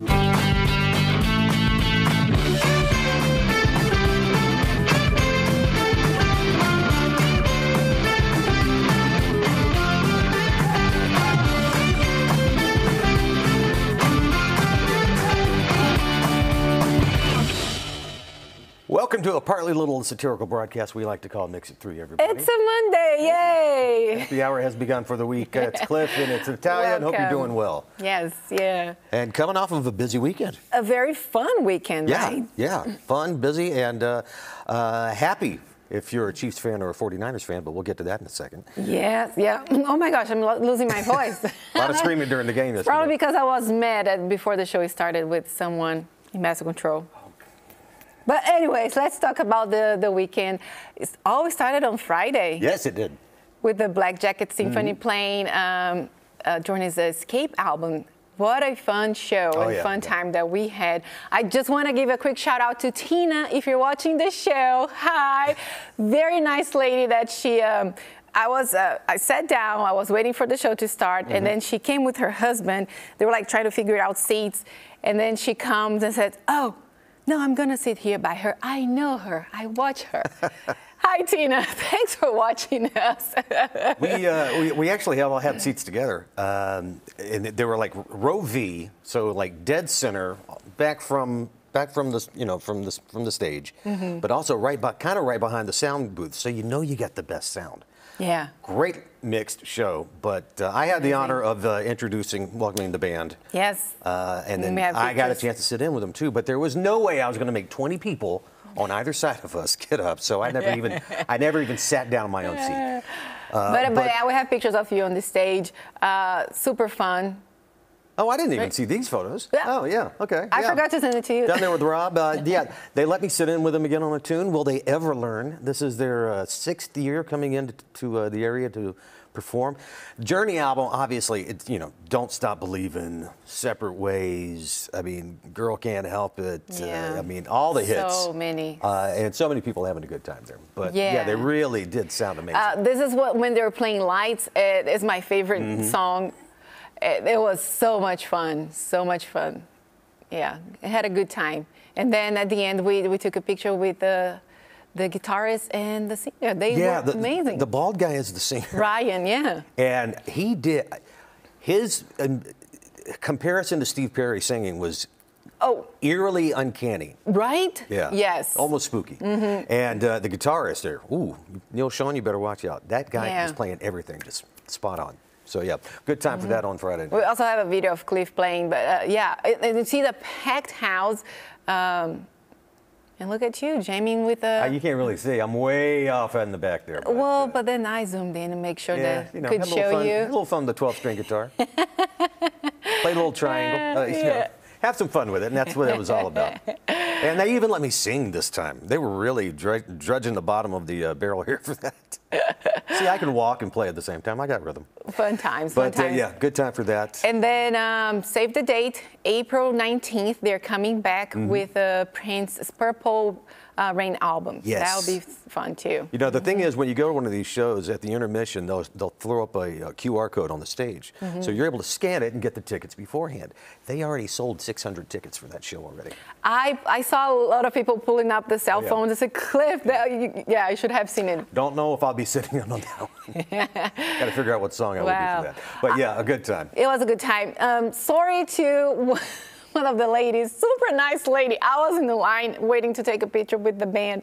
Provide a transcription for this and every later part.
Welcome to a partly little satirical broadcast we like to call Mix at Three, everybody. It's a Monday, yay! the hour has begun for the week. It's Cliff and it's Italian. Hope you're doing well. Yes, yeah. And coming off of a busy weekend. A very fun weekend, Yeah, right? yeah. Fun, busy, and uh, uh, happy if you're a Chiefs fan or a 49ers fan, but we'll get to that in a second. Yes, yeah. Oh my gosh, I'm lo- losing my voice. A lot of screaming during the game yesterday. Probably because I was mad at, before the show started with someone in master control. But anyways, let's talk about the, the weekend. It always started on Friday Yes, it did. with the Black Jacket Symphony Mm-hmm. playing um, uh, Journey's Escape album. What a fun show Oh, and yeah, fun yeah. time that we had. I just want to give a quick shout out to Tina if you're watching the show. Hi. Very nice lady that she. Um, I was, uh, I sat down, I was waiting for the show to start, Mm-hmm. and then she came with her husband. They were like trying to figure out seats, and then she comes and said, Oh, no, I'm gonna sit here by her. I know her, I watch her. Hi, Tina. Thanks for watching us. we, uh, we we actually all had seats together, um, and they were like row V, so like dead center, back from back from the you know from the from the stage, Mm-hmm. but also right by kind of right behind the sound booth, so you know you got the best sound. Yeah. Great mixed show, but uh, I had the honor of uh, introducing, welcoming the band. Yes. Uh, and then I got a chance to sit in with them too, but there was no way I was going to make 20 people on either side of us get up. So I never even, I never even sat down in my own seat. but, but, but- yeah, we have pictures of you on the stage. Uh, super fun. Oh, I didn't even see these photos. Yeah. Oh, yeah, okay. I yeah. forgot to send it to you. Down there with Rob. Uh, yeah, they let me sit in with them again on a tune. Will they ever learn? This is their uh, sixth year coming into to, uh, the area to perform. Journey album, obviously, it's you know, don't stop believing, separate ways. I mean, girl can't help it. Yeah. Uh, I mean, all the hits. So many. Uh, and so many people having a good time there. But yeah, Yeah. they really did sound amazing. Uh, this is what when they were playing Lights. It is my favorite Mm-hmm. song. It, it was so much fun. So much fun. Yeah, I had a good time. And then at the end, we, we took a picture with the the guitarist and the singer. They yeah, were the, amazing. the bald guy is the singer. Ryan, yeah. And he did his um, comparison to Steve Perry singing was Oh, eerily uncanny. right? Yeah. Yes. Almost spooky. And uh, the guitarist there, ooh, Neal Schon, you better watch out. That guy Yeah. was playing everything just spot on. So yeah, good time for that on Friday. We also have a video of Cliff playing, but uh, yeah, and- you see the packed house. Um, and look at you jamming with Uh, a. you can't really see. I'm way off in the back there. but, well, uh, but then I zoomed in and make sure yeah, that you know, could had a little show fun, you. A little fun the 12 string guitar. Play a little triangle. Uh, you know, Yeah. Have some fun with it, and that's what it was all about. And they even let me sing this time. They were really drudg- drudging the bottom of the uh, barrel here for that. See, I can walk and play at the same time. I got rhythm. Fun times. Fun But uh, yeah, good time for that. And then um, save the date, April 19th. They're coming back Mm-hmm. with uh, Prince's Purple uh, Rain album. Yes. That'll be fun too. You know, the thing Mm-hmm. is, when you go to one of these shows at the intermission, they'll, they'll throw up a, uh QR code on the stage. Mm-hmm. So you're able to scan it and get the tickets beforehand. They already sold 600 tickets for that show already. I, I saw a lot of people pulling up the cell Oh, yeah. phones. It's a clip. That, yeah, I should have seen it. Don't know if I'll be sitting in on that one. Got to figure out what song I Wow. would do for that. But yeah, a good time. It was a good time. Um, sorry to one of the ladies, super nice lady. I was in the line waiting to take a picture with the band,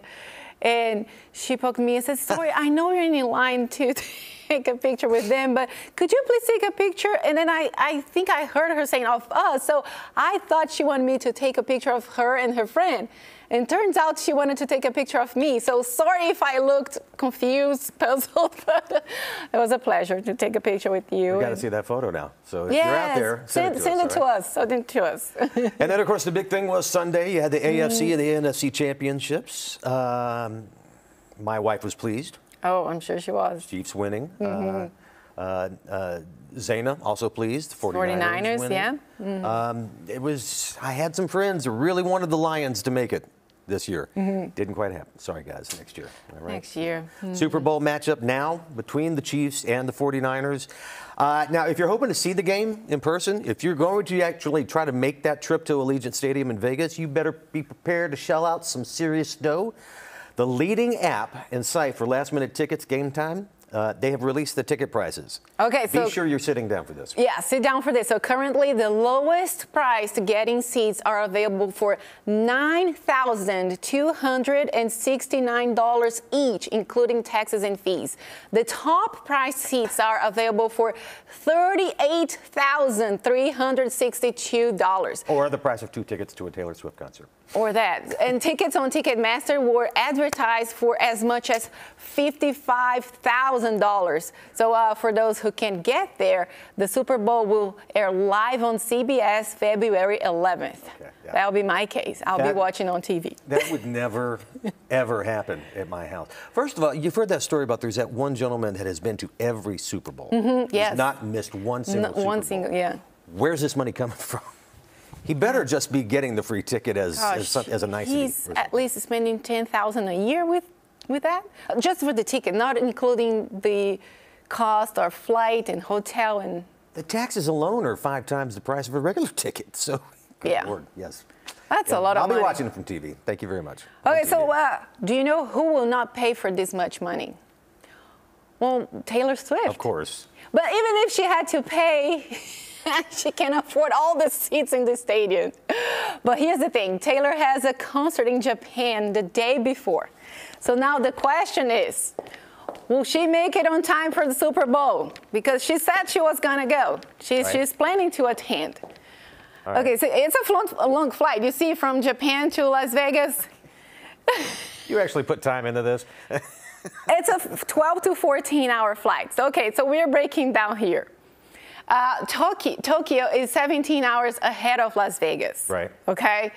and she poked me and said, "Sorry, I know you're in line to take a picture with them, but could you please take a picture?" And then I, I think I heard her saying of us, so I thought she wanted me to take a picture of her and her friend. And turns out she wanted to take a picture of me. So sorry if I looked confused, puzzled, but it was a pleasure to take a picture with you. We got to see that photo now. So if Yes, you're out there, send, send, it to us. Send it to us. Send it to us. And then, of course, the big thing was Sunday. You had the Mm-hmm. AFC and the NFC championships. Um, my wife was pleased. oh, I'm sure she was. Chiefs winning. Mm-hmm. Uh, uh, uh, Zaina also pleased. 49ers, 49ers, winning. yeah. Um, it was. I had some friends who really wanted the Lions to make it this year. Didn't quite happen. Sorry, guys. Next year. All right. Next year. Super Bowl matchup now between the Chiefs and the 49ers. Uh, now, if you're hoping to see the game in person, if you're going to actually try to make that trip to Allegiant Stadium in Vegas, you better be prepared to shell out some serious dough. The leading app and site for last minute tickets Gametime, uh, they have released the ticket prices. Okay, Be so- sure you're sitting down for this. Yeah, sit down for this. So currently, the lowest price getting seats are available for $9,269 each, including taxes and fees. The top price seats are available for $38,362. Or the price of two tickets to a Taylor Swift concert. Or that. And tickets on Ticketmaster were advertised for as much as $55,000. So uh, for those who can get there, the Super Bowl will air live on CBS February 11th. yeah. That'll be my case. I'll be watching on TV. That would never, ever happen at my house. First of all, you've heard that story about there's that one gentleman that has been to every Super Bowl. Mm-hmm, yes. He's not missed one single Not Super one Bowl. single, yeah. Where's this money coming from? He better just be getting the free ticket as, as, some, as a nicety. he's at least spending 10000 a year with, with that, just for the ticket, not including the cost or flight and hotel and The taxes alone are five times the price of a regular ticket. So, good Yeah. Lord, yes. that's Yeah, a lot of I'll money. be watching it from TV. Thank you very much. Okay, so uh, do you know who will not pay for this much money? Well, Taylor Swift. of course. But even if she had to pay, she can afford all the seats in the stadium. But here's the thing Taylor has a concert in Japan the day before. So now the question is will she make it on time for the Super Bowl? Because she said she was going to go, she's, Right. she's planning to attend. Right. Okay, so it's a long, a long flight. You see, from Japan to Las Vegas, You actually put time into this. It's a 12 to 14 hour flight. So, okay, so we're breaking down here. Uh, Tokyo, Tokyo is 17 hours ahead of Las Vegas. Right. Okay.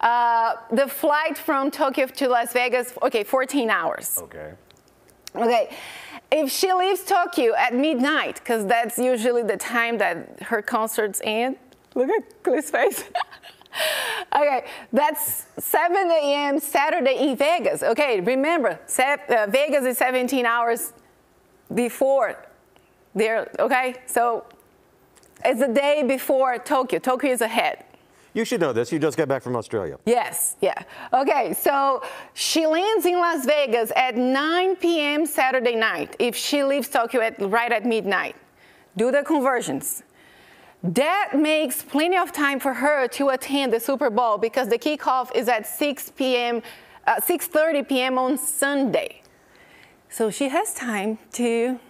Uh, the flight from Tokyo to Las Vegas, okay, 14 hours. Okay. Okay. If she leaves Tokyo at midnight, because that's usually the time that her concerts end, look at Cliff's face. okay, that's 7 a.m. Saturday in Vegas. Okay, remember, uh, Vegas is 17 hours before there, okay? So it's the day before Tokyo. Tokyo is ahead. You should know this. You just got back from Australia. Yes, yeah. Okay, so she lands in Las Vegas at 9 p.m. Saturday night if she leaves Tokyo at, right at midnight. Do the conversions. That makes plenty of time for her to attend the Super Bowl because the kickoff is at 6 p.m., uh, 6:30 p.m. on Sunday. So she has time to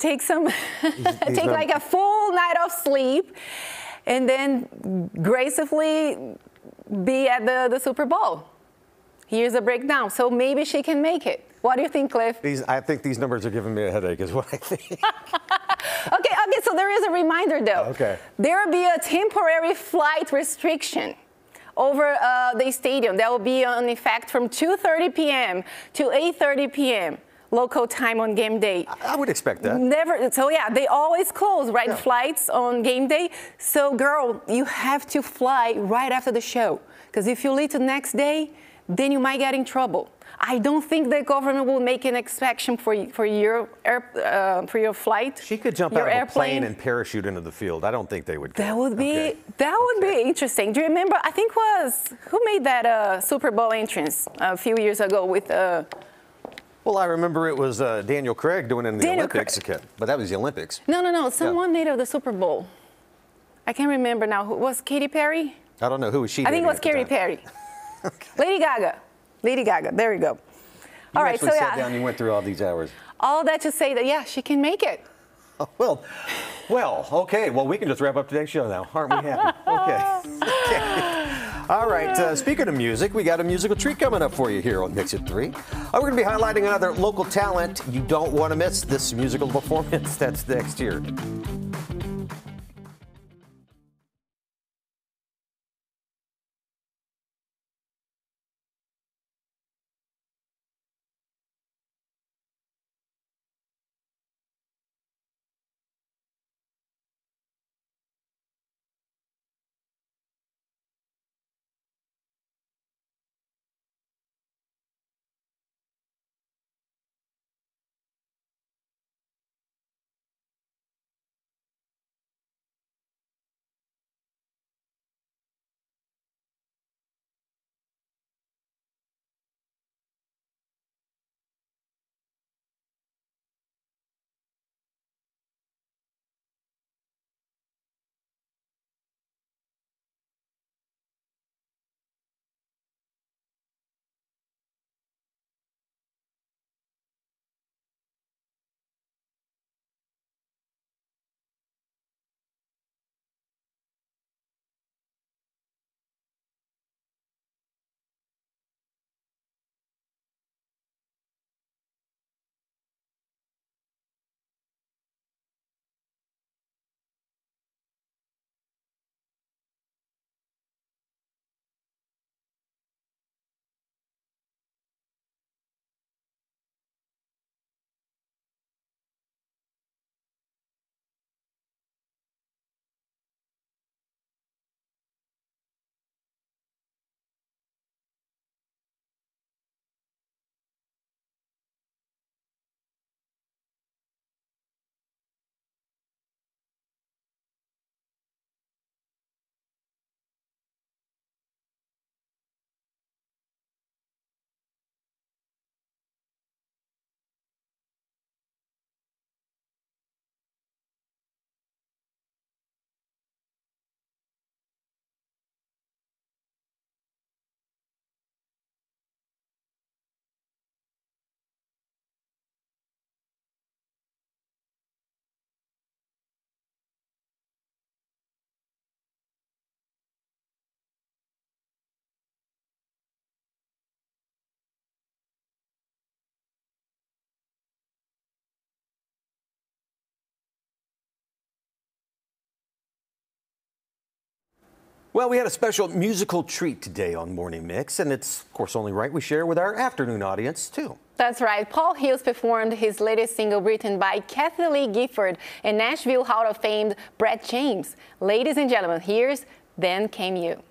take some, take like a full night of sleep, and then gracefully be at the, the Super Bowl. Here's a breakdown. So maybe she can make it. What do you think, Cliff? These, I think these numbers are giving me a headache, is what I think. Okay, okay, so there is a reminder though. Okay. There will be a temporary flight restriction over uh, the stadium that will be on effect from 2.30 p.m. to 8.30 p.m. local time on game day. I would expect that. Never, so yeah, they always close, right? Yeah. Flights on game day. So girl, you have to fly right after the show. Because if you leave the next day, then you might get in trouble. I don't think the government will make an exception for, for your air, uh, for your flight. She could jump out of a airplane. plane and parachute into the field. I don't think they would. That would be Okay. that would Okay. be interesting. Do you remember? I think was who made that uh, Super Bowl entrance a few years ago with uh, Well, I remember it was uh, Daniel Craig doing it in the Daniel Olympics, okay, but that was the Olympics. no no no someone made it the Super Bowl. I can't remember now. Who was Katy Perry? I don't know who was she. I think it was at Katy? Perry. Lady Gaga. Lady Gaga. There we go. You All right, so sat yeah, down. You went through all these hours. all that to say that yeah, she can make it. Oh, well, well, okay. Well, we can just wrap up today's show now, aren't we happy? Okay. okay. All right. Uh, speaking of music, we got a musical treat coming up for you here on Mix at Three. Uh, we're going to be highlighting another local talent you don't want to miss. This musical performance that's next year. Well, we had a special musical treat today on Morning Mix, and it's, of course, only right we share with our afternoon audience, too. That's right. Paul Hughes performed his latest single written by Kathie Lee Gifford and Nashville Hall of Fame Brett James. Ladies and gentlemen, here's Then Came You.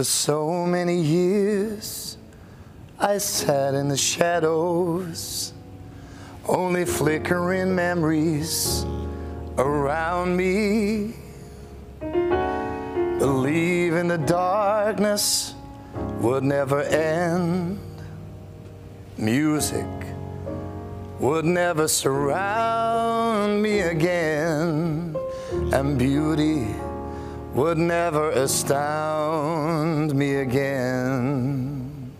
For so many years, I sat in the shadows, only flickering memories around me. Believing the darkness would never end. Music would never surround me again, and beauty would never astound me again.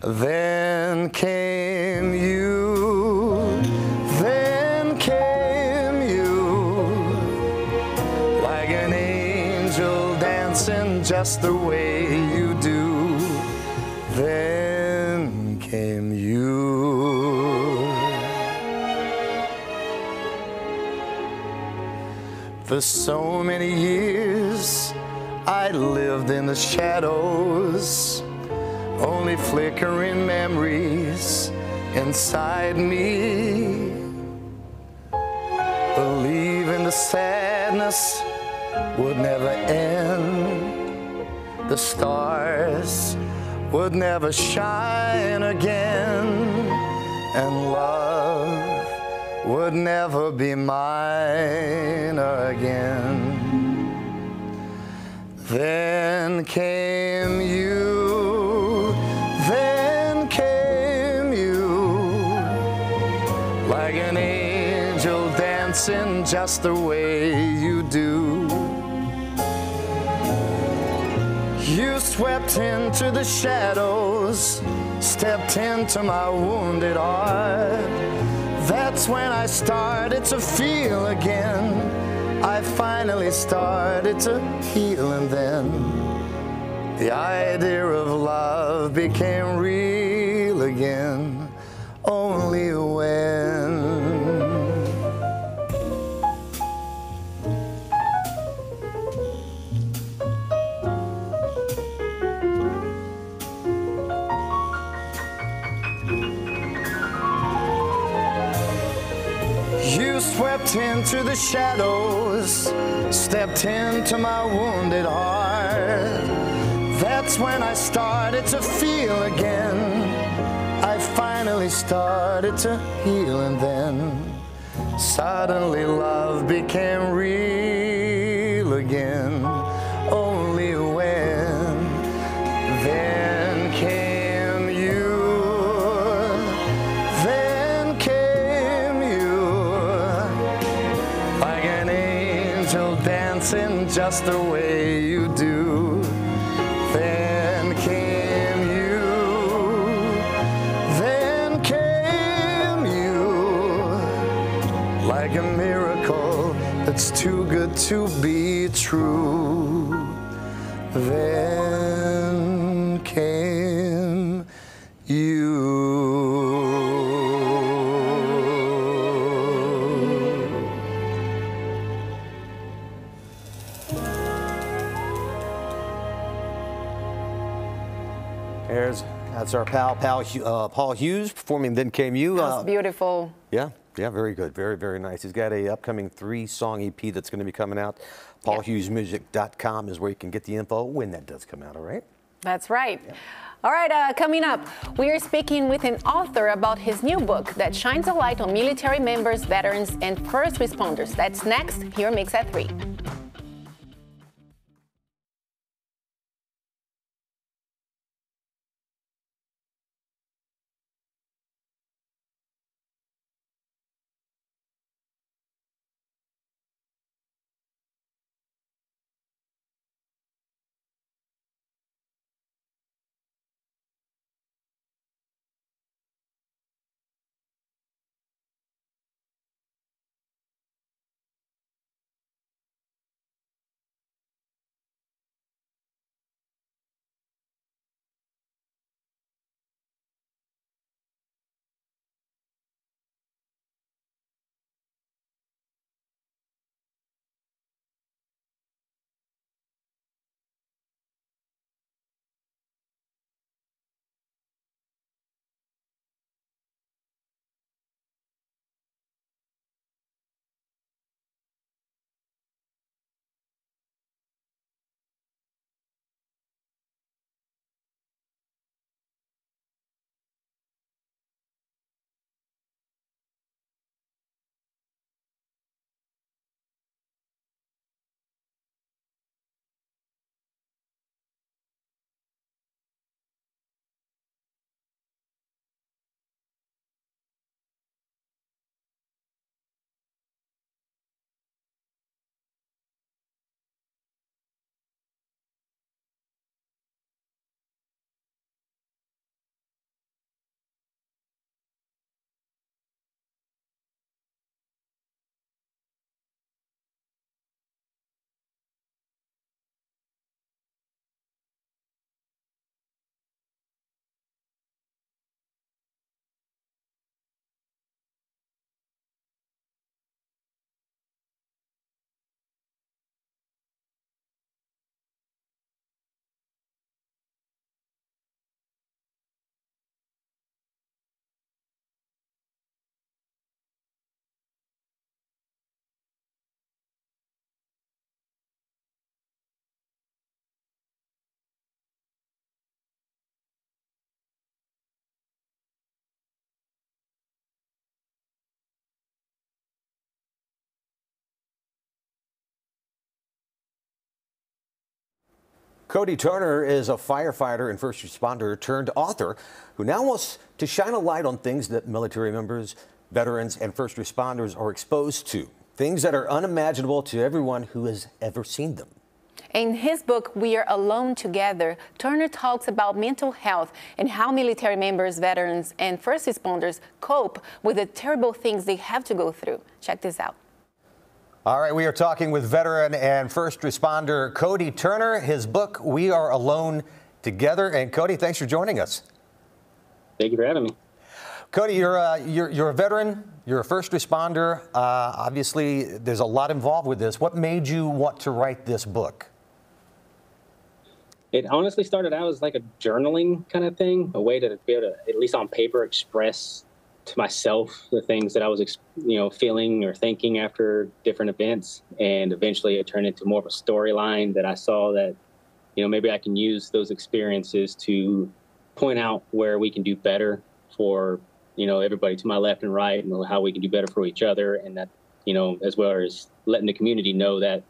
Then came you, then came you, like an angel dancing just the way you do. Then For so many years, I lived in the shadows, only flickering memories inside me. Believing the sadness would never end, the stars would never shine again, and love would never be mine again. Then came you, then came you, like an angel dancing just the way you do. You swept into the shadows, stepped into my wounded heart. That's when I started to feel again. I finally started to heal, and then the idea of love became real again. You swept into the shadows, stepped into my wounded heart. That's when I started to feel again. I finally started to heal, and then suddenly love became real again. Just the way you do. Then came you, then came you, like a miracle that's too good to be true. Then our pal, pal uh, Paul Hughes performing Then Came You. That's Uh, beautiful. yeah, yeah, very good. Very, very nice. He's got a upcoming three-song EP that's going to be coming out. PaulHughesMusic.com is where you can get the info when that does come out, all right? That's right. All right, uh, coming up, we are speaking with an author about his new book that shines a light on military members, veterans, and first responders. That's next here on Mix at 3. Cody Turner is a firefighter and first responder turned author who now wants to shine a light on things that military members, veterans, and first responders are exposed to. Things that are unimaginable to everyone who has ever seen them. In his book, We Are Alone Together, Turner talks about mental health and how military members, veterans, and first responders cope with the terrible things they have to go through. Check this out. All right, we are talking with veteran and first responder Cody Turner. His book, We Are Alone Together. And Cody, thanks for joining us. Thank you for having me. Cody, you're, uh, you're, you're a veteran, you're a first responder. Uh, obviously, there's a lot involved with this. What made you want to write this book? It honestly started out as like a journaling kind of thing, a way to be able to, at least on paper, express to myself the things that I was, you know, feeling or thinking after different events. And eventually it turned into more of a storyline that I saw that, you know, maybe I can use those experiences to point out where we can do better for, you know, everybody to my left and right and how we can do better for each other. And that, you know, as well as letting the community know that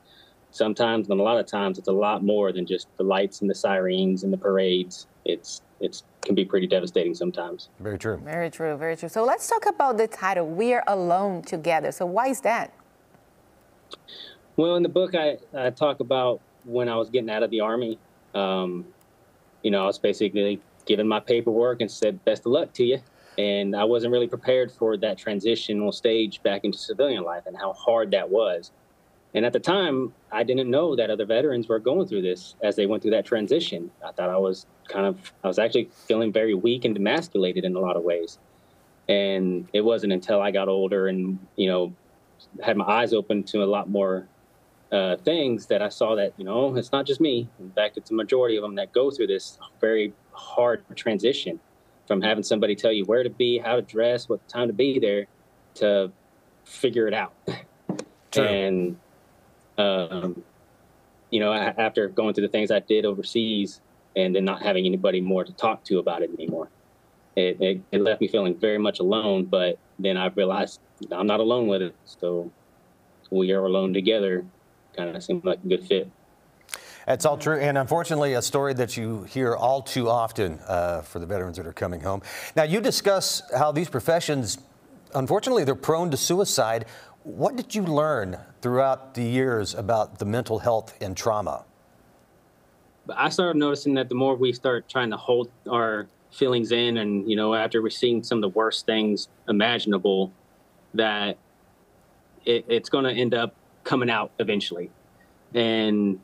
sometimes and a lot of times it's a lot more than just the lights and the sirens and the parades. It's, it's can be pretty devastating sometimes. Very true. Very true, very true. So let's talk about the title, We're Alone Together. So why is that? Well, in the book, I, I talk about when I was getting out of the Army. Um, you know, I was basically given my paperwork and said, best of luck to you. And I wasn't really prepared for that transitional stage back into civilian life and how hard that was. And at the time, I didn't know that other veterans were going through this as they went through that transition. I thought I was kind of, I was actually feeling very weak and demasculated in a lot of ways. And it wasn't until I got older and, you know, had my eyes open to a lot more uh, things that I saw that, you know, it's not just me. In fact, it's a majority of them that go through this very hard transition from having somebody tell you where to be, how to dress, what time to be there to figure it out. True. And um, you know, after going through the things I did overseas and then not having anybody more to talk to about it anymore, it, it, it left me feeling very much alone. But then I realized I'm not alone with it. So we are alone together kind of seemed like a good fit. That's all true, and unfortunately, a story that you hear all too often uh, for the veterans that are coming home. Now, you discuss how these professions, unfortunately, they're prone to suicide. What did you learn throughout the years about the mental health and trauma? I started noticing that the more we start trying to hold our feelings in, and you know, after we're seeing some of the worst things imaginable, that it, it's going to end up coming out eventually, and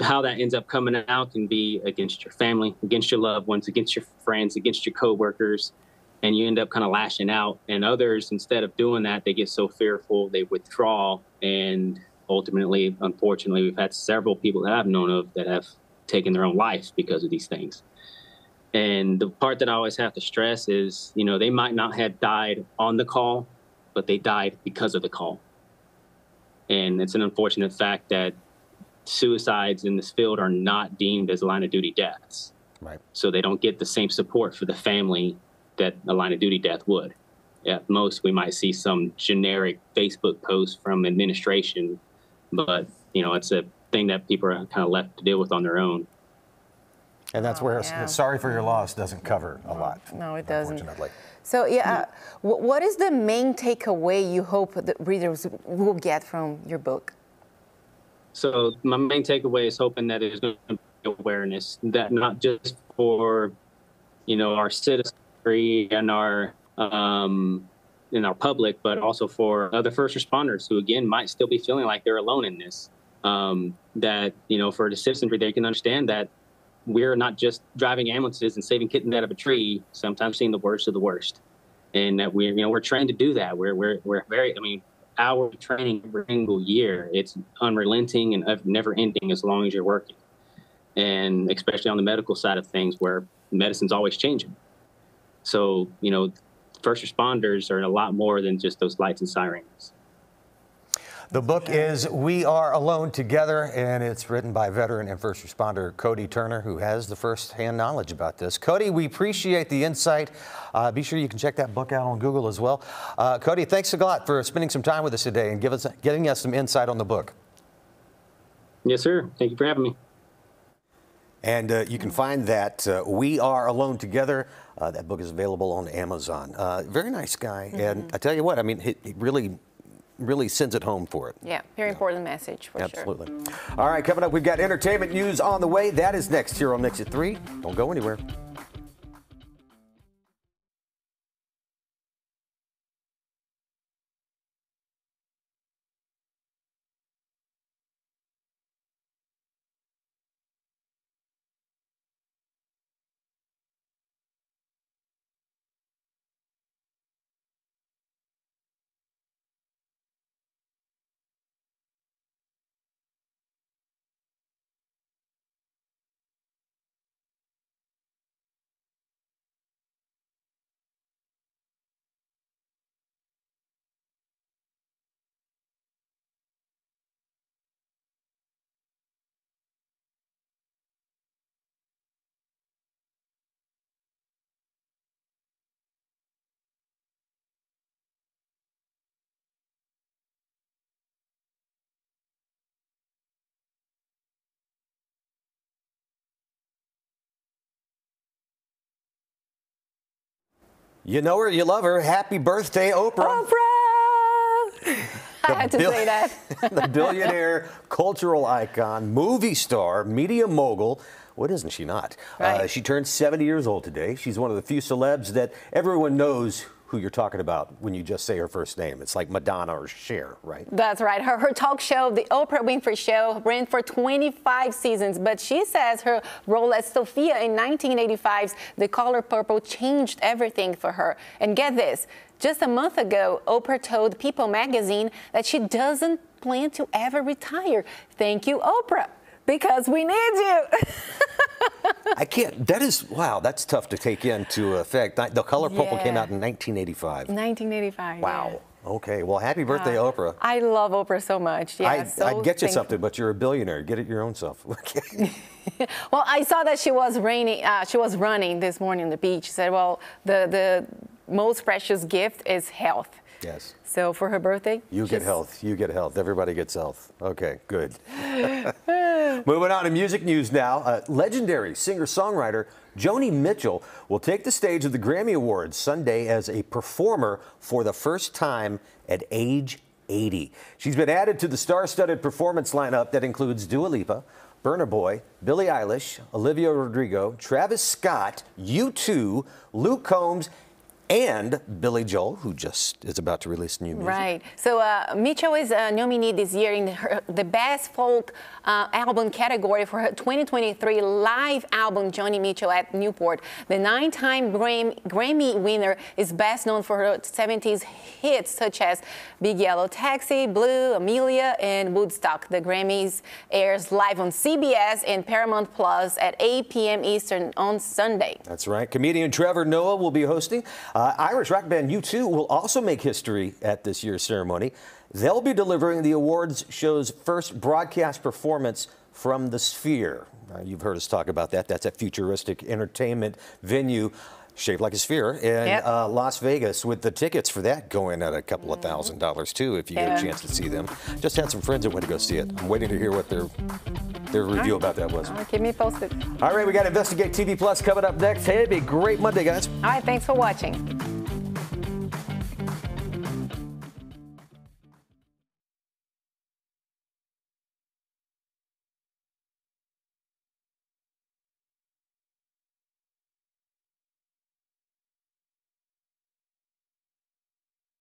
how that ends up coming out can be against your family, against your loved ones, against your friends, against your coworkers, and you end up kind of lashing out. And others, instead of doing that, they get so fearful, they withdraw. And ultimately, unfortunately, we've had several people that I've known of that have taken their own life because of these things. And the part that I always have to stress is, you know, they might not have died on the call, but they died because of the call. And it's an unfortunate fact that suicides in this field are not deemed as line of duty deaths. Right. So they don't get the same support for the family that a line of duty death would. At most, we might see some generic Facebook post from administration, but you know, it's a thing that people are kind of left to deal with on their own. And that's oh, where yeah. sorry for your loss doesn't cover a lot. No, it doesn't. Unfortunately. So, yeah, uh, what is the main takeaway you hope that readers will get from your book? So, my main takeaway is hoping that there's going to be awareness that not just for, you know, our citizens and our um, in our public, but also for other first responders who, again, might still be feeling like they're alone in this. Um, that you know, for the citizenry, they can understand that we're not just driving ambulances and saving kittens out of a tree. Sometimes seeing the worst of the worst, and that we're you know we're trained to do that. We're we're we're very. I mean, our training every single year it's unrelenting and never ending as long as you're working, and especially on the medical side of things where medicine's always changing. So, you know, first responders are a lot more than just those lights and sirens. The book is We Are Alone Together, and it's written by veteran and first responder Cody Turner, who has the first-hand knowledge about this. Cody, we appreciate the insight. Uh, be sure you can check that book out on Google as well. Uh, Cody, thanks a lot for spending some time with us today and give us, getting us some insight on the book. Yes, sir. Thank you for having me. And uh, you can find that uh, We Are Alone Together. Uh, that book is available on Amazon. Uh, very nice guy. Mm-hmm. And I tell you what, I mean, he, he really, really sends it home for it. Yeah, very important message for sure. Absolutely. All right, coming up, we've got entertainment news on the way. That is next here on Mix at 3. Don't go anywhere. You know her, you love her. Happy birthday, Oprah. Oprah! I had to say that. the billionaire, cultural icon, movie star, media mogul. What isn't she not? Uh, she turned 70 years old today. She's one of the few celebs that everyone knows who you're talking about when you just say her first name. It's like Madonna or Cher, right? That's right. Her, her talk show, The Oprah Winfrey Show, ran for 25 seasons, but she says her role as Sophia in 1985's The Color Purple changed everything for her. And get this just a month ago, Oprah told People magazine that she doesn't plan to ever retire. Thank you, Oprah, because we need you. I can't. That is wow. That's tough to take into effect. The Color Purple came out in 1985. 1985. Wow. Okay. Well, happy birthday, yeah. Oprah. I love Oprah so much. Yeah, I, so I'd get you something, but you're a billionaire. Get it your own self. Okay. Well, I saw that she was raining. Uh, she was running this morning on the beach. She said, "Well, the the most precious gift is health." yes. So for her birthday, You get health. You get health. Everybody gets health. Okay, good. Moving on to music news now. Uh, legendary singer songwriter Joni Mitchell will take the stage of the Grammy Awards Sunday as a performer for the first time at age 80. She's been added to the star studded performance lineup that includes Dua Lipa, Burna Boy, Billie Eilish, Olivia Rodrigo, Travis Scott, U2, Luke Combs, and Billy Joel, who just is about to release new music. Right. So uh, Mitchell is a nominee this year in her, the Best Folk uh, Album category for her 2023 live album, Joni Mitchell at Newport. The nine-time Gram- Grammy winner is best known for her 70s hits such as Big Yellow Taxi, Blue, Amelia, and Woodstock. The Grammys airs live on CBS and Paramount Plus at 8 p.m. Eastern on Sunday. That's right. Comedian Trevor Noah will be hosting. Uh, Irish rock band U2 will also make history at this year's ceremony. They'll be delivering the awards show's first broadcast performance from the Sphere. Uh, you've heard us talk about that. That's a futuristic entertainment venue shaped like a sphere in Yep. uh, Las Vegas, with the tickets for that going at a couple of thousand dollars too, if you get a chance to see them. Just had some friends that went to go see it. I'm waiting to hear what their their review about that was. Uh, keep me posted. All right, we got Investigate TV Plus coming up next. Hey, it'd be a great Monday, guys. All right, thanks for watching.